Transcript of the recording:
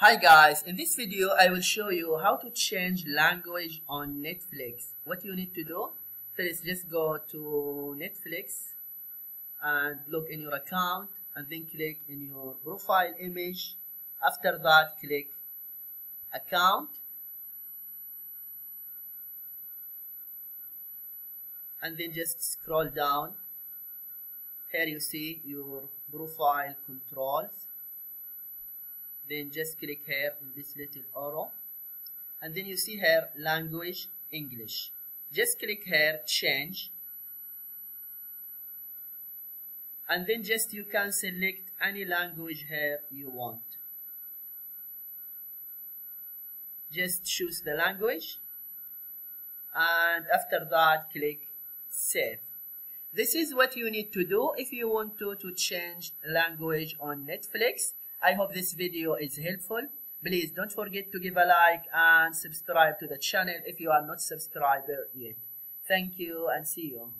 Hi guys, in this video I will show you how to change language on Netflix. What you need to do, first just go to Netflix and log in your account and then click in your profile image. After that click account and then just scroll down. Here you see your profile controls then just click here in this little arrow. And then you see here language English. Just click here change. And then just you can select any language here you want. Just choose the language. And after that click save. This is what you need to do if you want to, to change language on Netflix I hope this video is helpful. Please don't forget to give a like and subscribe to the channel if you are not subscriber yet. Thank you and see you.